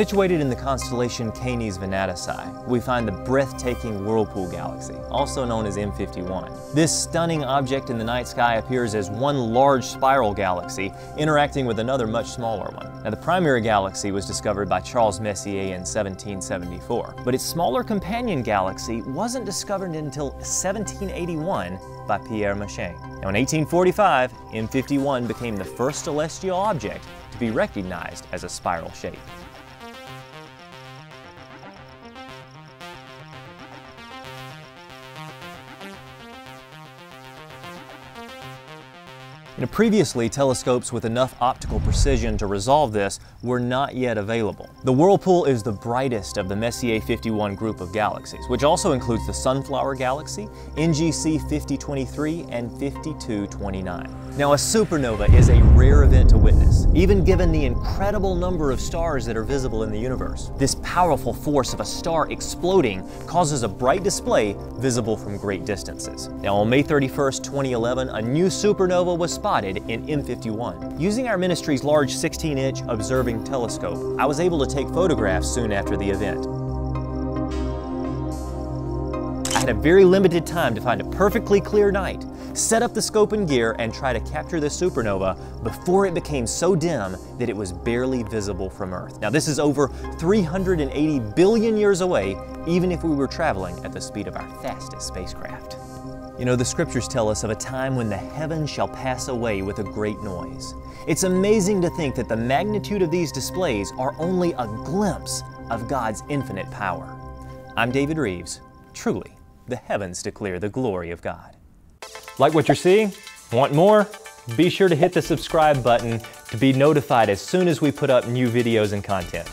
Situated in the constellation Canes Venatici, we find the breathtaking Whirlpool Galaxy, also known as M51. This stunning object in the night sky appears as one large spiral galaxy interacting with another much smaller one. Now, the primary galaxy was discovered by Charles Messier in 1774, but its smaller companion galaxy wasn't discovered until 1781 by Pierre Méchain. Now, in 1845, M51 became the first celestial object to be recognized as a spiral shape. Know, previously, telescopes with enough optical precision to resolve this were not yet available. The Whirlpool is the brightest of the Messier 51 group of galaxies, which also includes the Sunflower Galaxy, NGC 5023, and 5229. Now, a supernova is a rare event to witness, even given the incredible number of stars that are visible in the universe. This powerful force of a star exploding causes a bright display visible from great distances. Now, on May 31st, 2011, a new supernova was spotted in M51. Using our ministry's large 16-inch observing telescope, I was able to take photographs soon after the event. I had a very limited time to find a perfectly clear night, set up the scope and gear, and try to capture the supernova before it became so dim that it was barely visible from Earth. Now this is over 380 billion years away, even if we were traveling at the speed of our fastest spacecraft. You know, the scriptures tell us of a time when the heavens shall pass away with a great noise. It's amazing to think that the magnitude of these displays are only a glimpse of God's infinite power. I'm David Rives. Truly, the heavens declare the glory of God. Like what you're seeing? Want more? Be sure to hit the subscribe button to be notified as soon as we put up new videos and content.